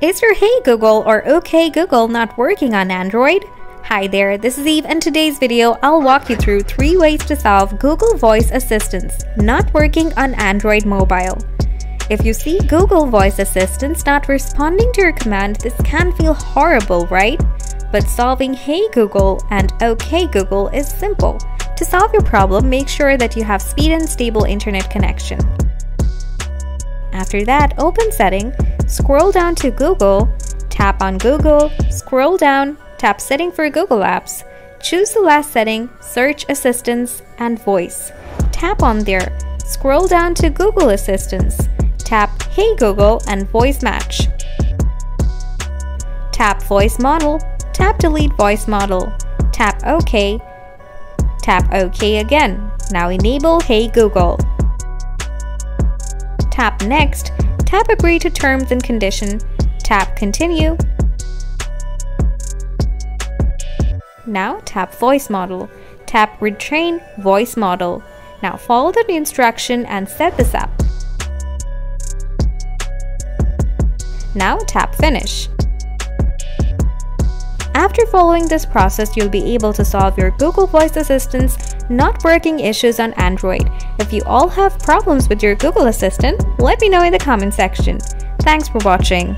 Is your Hey Google or OK Google not working on Android? Hi there, this is Eve and today's video I'll walk you through 3 ways to solve Google Voice Assistants not working on Android mobile. If you see Google Voice Assistants not responding to your command, this can feel horrible, right? But solving Hey Google and OK Google is simple. To solve your problem, make sure that you have speed and stable internet connection. After that, open Setting, scroll down to Google, tap on Google, scroll down, tap Setting for Google Apps, choose the last setting, Search Assistance and Voice. Tap on there, scroll down to Google Assistance, tap Hey Google and Voice Match. Tap Voice Model, tap Delete Voice Model, tap OK, tap OK again. Now enable Hey Google. Tap Next, tap Agree to Terms and Condition, tap Continue. Now tap Voice Model, tap Retrain Voice Model. Now follow the instruction and set this up. Now tap Finish. After following this process, you'll be able to solve your Google Voice Assistant's not working issues on Android. If you all have problems with your Google Assistant, let me know in the comment section. Thanks for watching.